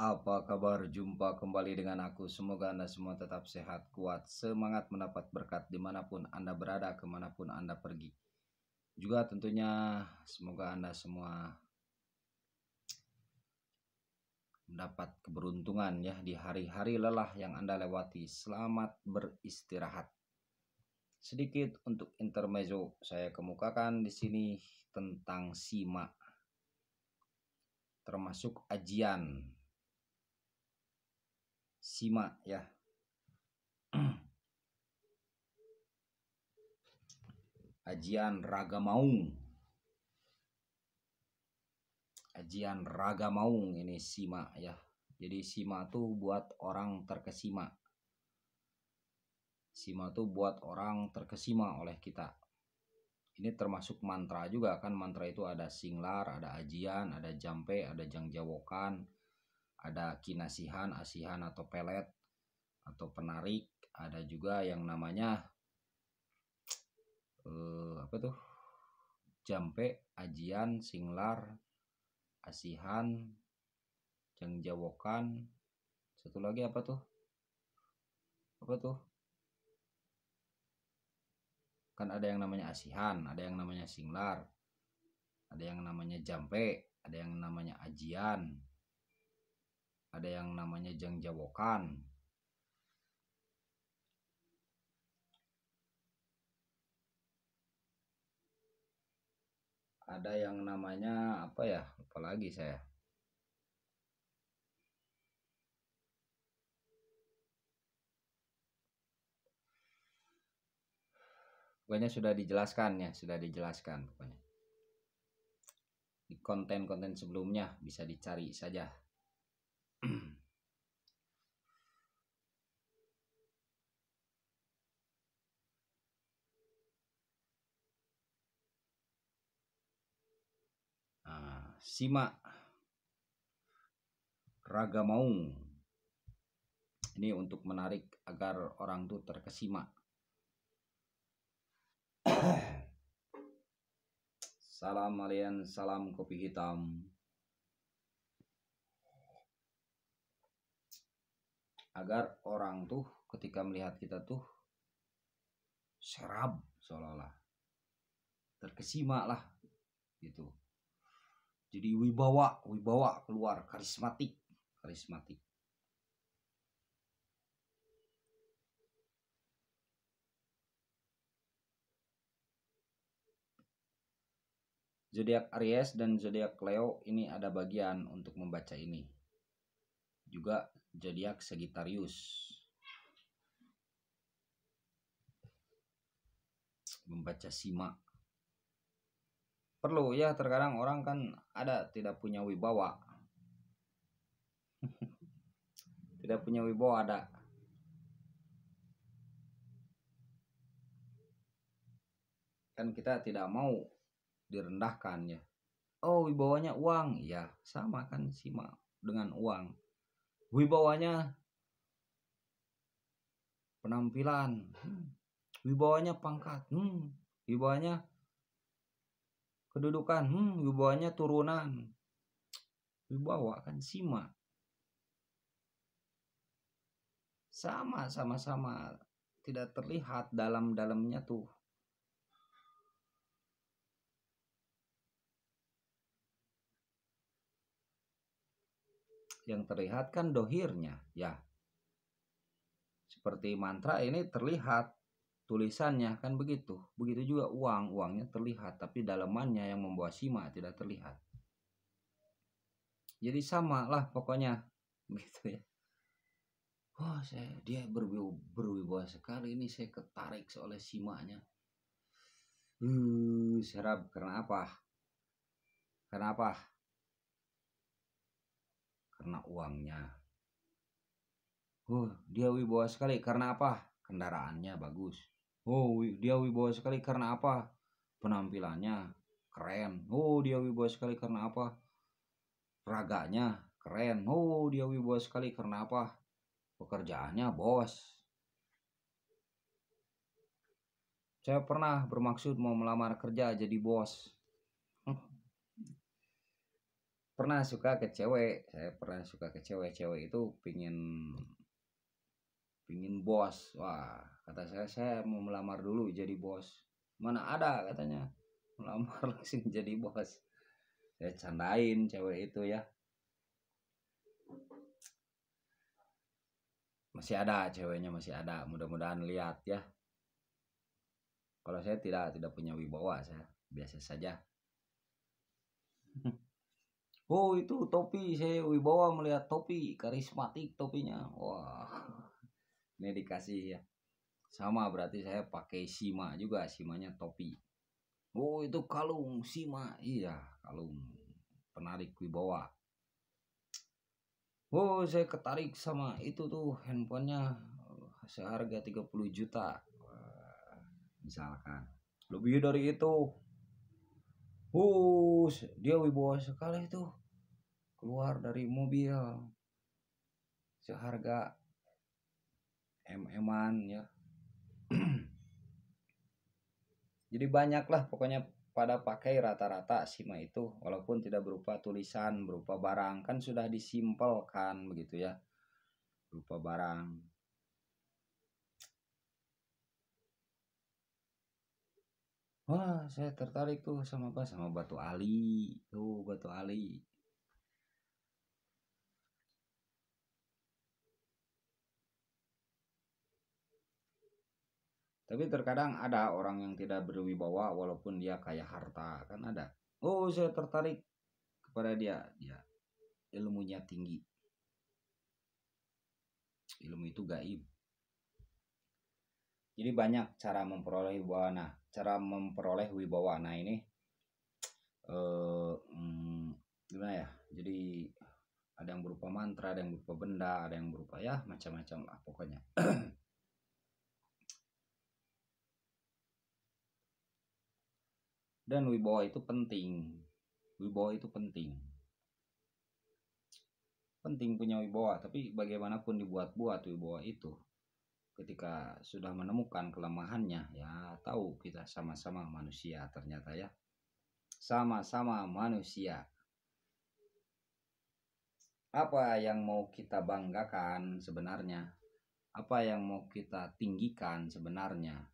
Apa kabar? Jumpa kembali dengan aku. Semoga Anda semua tetap sehat, kuat, semangat mendapat berkat di mana pun Anda berada, ke mana pun Anda pergi. Juga tentunya semoga Anda semua mendapat keberuntungan ya di hari-hari lelah yang Anda lewati. Selamat beristirahat. Sedikit untuk intermezzo saya kemukakan di sini tentang simak termasuk ajian simak ya. Ajian raga maung ajian raga maung ini simak ya. Jadi simak tuh buat orang terkesima. Sima tuh buat orang terkesima oleh kita. Ini termasuk mantra juga kan. Mantra itu ada singlar ada ajian ada jampe ada jangjawokan ada kinasihan, asihan atau pelet atau penarik, ada juga yang namanya eh, apa tuh? jampe, ajian, singlar, asihan, jangjawokan, satu lagi apa tuh? Apa tuh? Kan ada yang namanya asihan, ada yang namanya singlar, ada yang namanya jampe, ada yang namanya ajian, ada yang namanya jangjawokan ada yang namanya apa ya apalagi saya? Pokoknya sudah dijelaskan ya sudah dijelaskan pokoknya. Di konten-konten sebelumnya bisa dicari saja simak raga maung. Ini untuk menarik agar orang tuh terkesima. Salam alian salam kopi hitam. Agar orang tuh ketika melihat kita tuh serab seolah-olah. Terkesima lah gitu jadi wibawa wibawa keluar karismatik karismatik zodiak Aries dan zodiak Leo ini ada bagian untuk membaca ini juga zodiak Sagittarius. Membaca simak. Perlu ya terkadang orang kan ada tidak punya wibawa. tidak punya wibawa ada. Kan kita tidak mau direndahkan ya. Oh wibawanya uang, ya sama kan simak dengan uang wibawanya penampilan hmm. wibawanya pangkat hmm. wibawanya kedudukan hmm. wibawanya turunan. Wibawa kan sima. Sama sama-sama. Tidak terlihat dalam-dalamnya tuh. Yang terlihat kan dohirnya ya. Seperti mantra ini terlihat tulisannya kan begitu begitu juga uang uangnya terlihat tapi dalamannya yang membawa sima tidak terlihat jadi sama lah pokoknya gitu ya wah oh, saya dia berwibawa, berwibawa sekali ini saya ketarik oleh simanya uh serap karena apa karena apa karena uangnya. Oh, dia wibawa sekali karena apa? Kendaraannya bagus. Oh, dia wibawa sekali karena apa? Penampilannya keren. Oh, dia wibawa sekali karena apa? Raganya keren. Oh, dia wibawa sekali karena apa? Pekerjaannya bos. Saya pernah bermaksud mau melamar kerja jadi bos pernah suka ke cewek saya pernah suka ke cewek cewek itu pingin pingin bos. Wah kata saya saya mau melamar dulu jadi bos. Mana ada katanya. Melamar langsung jadi bos. Saya candain cewek itu ya. Masih ada ceweknya masih ada. Mudah-mudahan lihat ya. Kalau saya tidak tidak punya wibawa saya biasa saja. Oh itu topi. Saya wibawa melihat topi karismatik topinya. Wah ini dikasih ya. Sama berarti saya pakai sima juga simanya topi. Oh itu kalung sima iya kalung penarik wibawa. Oh saya ketarik sama itu tuh handphonenya seharga 30 juta. Misalkan. Lebih dari itu. Uh dia wibawa sekali tuh. Keluar dari mobil. Seharga mm-an ya. Jadi banyak lah pokoknya pada pakai rata-rata SIMA itu walaupun tidak berupa tulisan berupa barang. Kan sudah disimpelkan begitu ya. Berupa barang. Wah saya tertarik tuh sama apa? Sama batu ali. Tuh batu ali Tapi terkadang ada orang yang tidak berwibawa walaupun dia kaya harta kan ada. Oh saya tertarik kepada dia, dia ilmunya tinggi. Ilmu itu gaib. Jadi banyak cara memperoleh wibawa. Nah, cara memperoleh wibawa. Nah ini eh, hmm, gimana ya? Jadi ada yang berupa mantra, ada yang berupa benda, ada yang berupa ya macam-macam lah pokoknya. dan wibawa itu penting. Wibawa itu penting. Penting punya wibawa tapi bagaimanapun dibuat-buat wibawa itu ketika sudah menemukan kelemahannya ya tahu kita sama-sama manusia ternyata ya. Sama-sama manusia. Apa yang mau kita banggakan sebenarnya? Apa yang mau kita tinggikan sebenarnya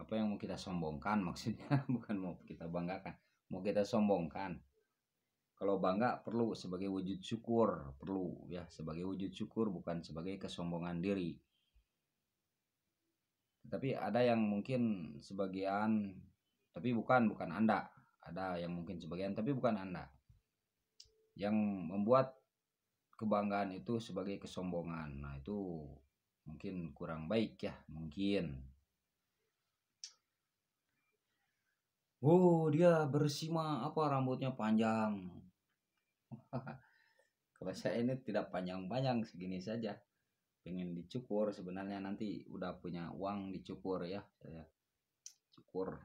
apa yang mau kita sombongkan maksudnya? Bukan mau kita banggakan. Mau kita sombongkan. Kalau bangga perlu sebagai wujud syukur perlu ya. Sebagai wujud syukur bukan sebagai kesombongan diri. Tapi ada yang mungkin sebagian tapi bukan bukan anda. Ada yang mungkin sebagian tapi bukan anda. Yang membuat kebanggaan itu sebagai kesombongan. Nah itu mungkin kurang baik ya mungkin Oh, dia bersima apa rambutnya panjang. Kalau saya ini tidak panjang-panjang segini saja. Pengen dicukur sebenarnya nanti udah punya uang dicukur ya saya. Cukur.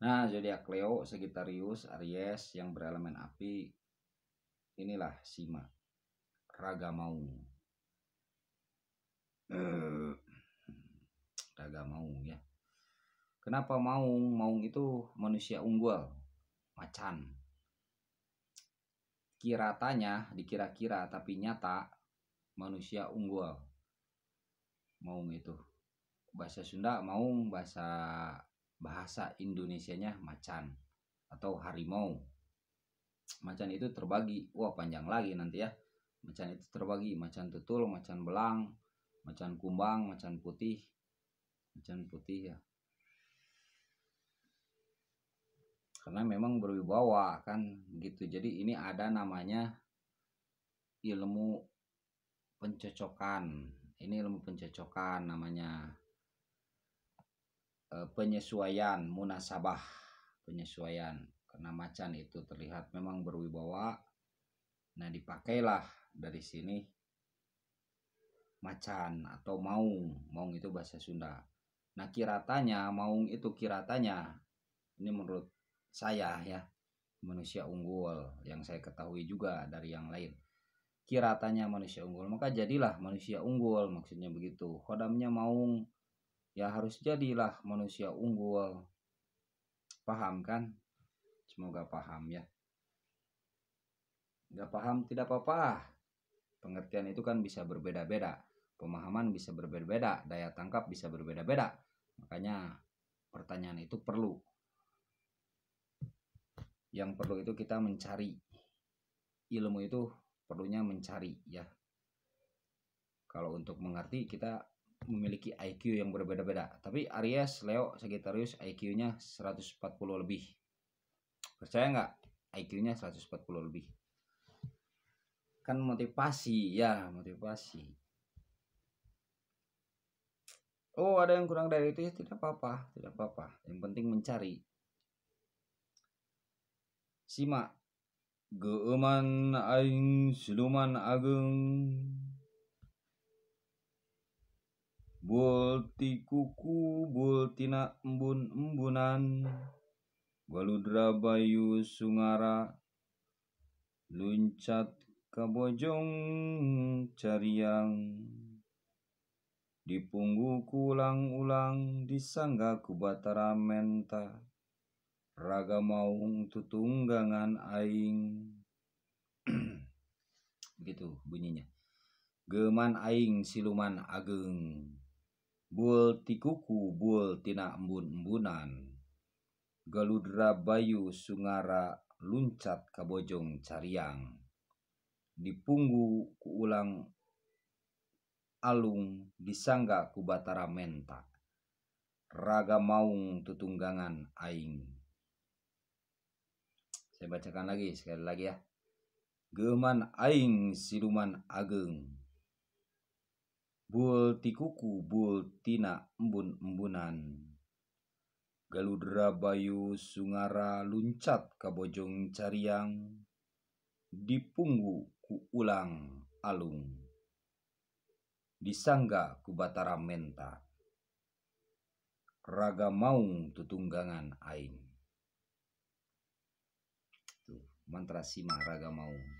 Nah, zodiak Leo, Sagittarius, Aries yang berelemen api. Inilah Sima. Raga Maung. kagak mau ya. Kenapa mau mau itu manusia unggul macan. Kiratanya dikira-kira tapi nyata manusia unggul. Mau itu. Bahasa Sunda mau bahasa bahasa Indonesianya macan atau harimau. Macan itu terbagi. Wah panjang lagi nanti ya. Macan itu terbagi. Macan tutul macan belang macan kumbang macan putih. Macan putih ya. Karena memang berwibawa kan gitu. Jadi ini ada namanya ilmu pencocokan. Ini ilmu pencocokan namanya e, penyesuaian munasabah penyesuaian. Karena macan itu terlihat memang berwibawa. Nah dipakailah dari sini macan atau maung. Maung itu bahasa Sunda. Nah kiratanya maung itu kiratanya ini menurut saya ya manusia unggul yang saya ketahui juga dari yang lain. Kiratanya manusia unggul maka jadilah manusia unggul maksudnya begitu. Khodamnya maung ya harus jadilah manusia unggul. Paham kan? Semoga paham ya. Nggak paham tidak apa-apa. Pengertian itu kan bisa berbeda-beda pemahaman bisa berbeda-beda daya tangkap bisa berbeda-beda. Makanya pertanyaan itu perlu. Yang perlu itu kita mencari. Ilmu itu perlunya mencari ya. Kalau untuk mengerti kita memiliki IQ yang berbeda-beda. Tapi Aries Leo Sagittarius IQ-nya 140 lebih. Percaya nggak? IQ-nya 140 lebih. Kan motivasi ya motivasi oh ada yang kurang dari itu ya? Tidak apa-apa tidak apa-apa. Yang penting mencari. Simak geeman aing siluman ageng. Bulti kuku bultina embun embunan. Waludra bayu sungara. Luncat kabojong cariang Dipunggu kulang-ulang disangga kubatara menta raga maung tutunggangan aing. Begitu bunyinya. Geman aing siluman ageng. Bul tikuku bul tina embun-embunan galudra bayu sungara luncat kabojong cariang. Dipunggu ku ulang alung disangga ku batara menta raga maung tutunggangan aing saya bacakan lagi sekali lagi ya. Geman aing siluman ageng. Bul tikuku bul tina embun embunan. Galudra bayu sungara luncat kabojong cariang. Dipunggu ku ulang alung. Disangga ku batara menta. Raga maung tutunggangan aing mantra sima raga maung